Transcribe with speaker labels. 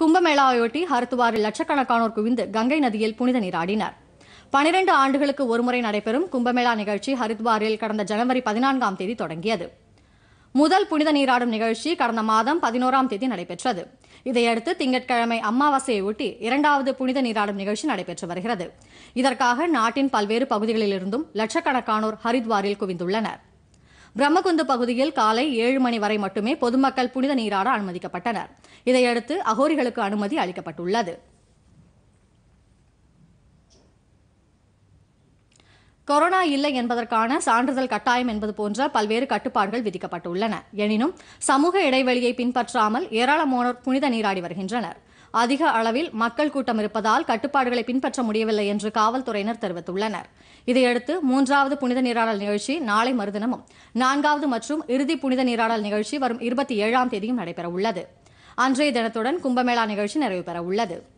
Speaker 1: கும்பமேளாவையொட்டி ஹரித்துவாரில் லட்சக்கணக்கானோர் குவிந்து கங்கை நதியில் புனித நீராடினர் பனிரெண்டு ஆண்டுகளுக்கு ஒருமுறை நடைபெறும் கும்பமேளா நிகழ்ச்சி ஹரித்வாரில் கடந்த ஜனவரி பதினான்காம் தேதி தொடங்கியது. முதல் புனித நீராடும் நிகழ்ச்சி கடந்த மாதம் பதினோராம் தேதி நடைபெற்றது. இதையடுத்து திங்கட்கிழமை அமாவாசையை ஒட்டி இரண்டாவது புனித நீராடும் நிகழ்ச்சி நடைபெற்று வருகிறது. இதற்காக நாட்டின் பல்வேறு பகுதிகளிலிருந்தும் லட்சக்கணக்கானோர் ஹரித்வாரில் குவிந்துள்ளனர். பிரம்மகுந்து பகுதியில் காலை ஏழு மணி வரை மட்டுமே பொதுமக்கள் புனித நீராட அனுமதிக்கப்பட்டனர். இதையடுத்து அகோரிகளுக்கு அனுமதி அளிக்கப்பட்டுள்ளது. கொரோனா இல்லை என்பதற்கான சான்றிதழ் கட்டாயம் என்பது போன்ற பல்வேறு கட்டுப்பாடுகள் விதிக்கப்பட்டுள்ளன. எனினும் சமூக இடைவெளியை பின்பற்றாமல் ஏராளமானோர் புனித நீராடி வருகின்றனர். அதிக அளவில் மக்கள் கூட்டம் இருப்பதால் கட்டுப்பாடுகளை பின்பற்ற முடியவில்லை என்று காவல்துறையினர் தெரிவித்துள்ளனர். இதையடுத்து மூன்றாவது புனித நீராடல் நிகழ்ச்சி நாளை மறுதினமும் நான்காவது மற்றும் இறுதி புனித நீராடல் நிகழ்ச்சி வரும் இருபத்தி ஏழாம் தேதியும் நடைபெற உள்ளது அன்றைய தினத்துடன் கும்பமேளா நிகழ்ச்சி நிறைவு பெற உள்ளது